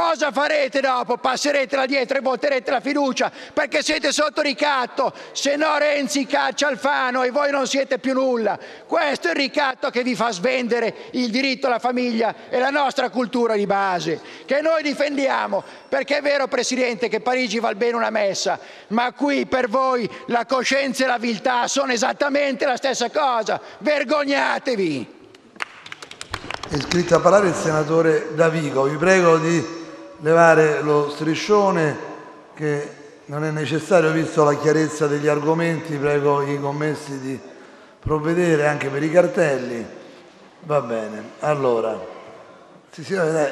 Cosa farete dopo? Passerete là dietro e voterete la fiducia perché siete sotto ricatto, se no Renzi caccia Alfano e voi non siete più nulla. Questo è il ricatto che vi fa svendere il diritto alla famiglia e la nostra cultura di base, che noi difendiamo, perché è vero Presidente che Parigi val bene una messa, ma qui per voi la coscienza e la viltà sono esattamente la stessa cosa. Vergognatevi! È iscritto a parlare il senatore Davigo. Vi prego di levare lo striscione che non è necessario visto la chiarezza degli argomenti. Prego i commessi di provvedere anche per i cartelli. Va bene. Allora, sì, sì, dai,